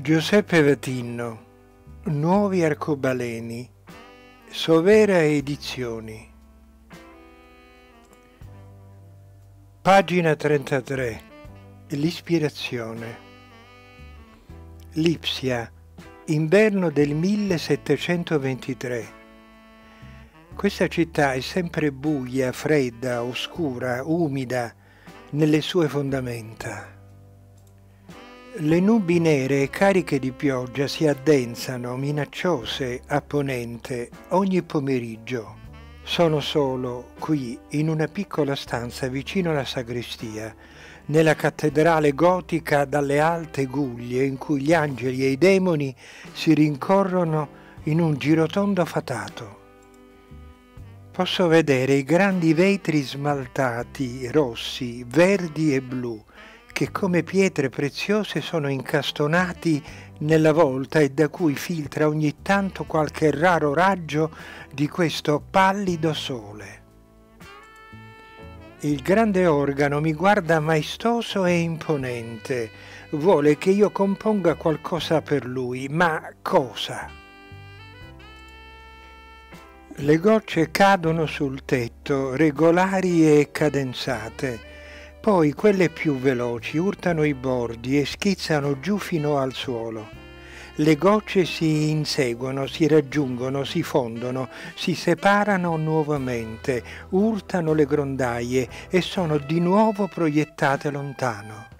Giuseppe Vatinno, Nuovi arcobaleni, Sovera Edizioni. Pagina 33. L'ispirazione. Lipsia, inverno del 1723. Questa città è sempre buia, fredda, oscura, umida nelle sue fondamenta. Le nubi nere cariche di pioggia si addensano minacciose a ponente ogni pomeriggio. Sono solo qui, in una piccola stanza vicino alla sagrestia, nella cattedrale gotica dalle alte guglie in cui gli angeli e i demoni si rincorrono in un girotondo fatato. Posso vedere i grandi vetri smaltati, rossi, verdi e blu, che come pietre preziose sono incastonati nella volta e da cui filtra ogni tanto qualche raro raggio di questo pallido sole. Il grande organo mi guarda maestoso e imponente, vuole che io componga qualcosa per lui, ma cosa? Le gocce cadono sul tetto, regolari e cadenzate, poi quelle più veloci urtano i bordi e schizzano giù fino al suolo. Le gocce si inseguono, si raggiungono, si fondono, si separano nuovamente, urtano le grondaie e sono di nuovo proiettate lontano.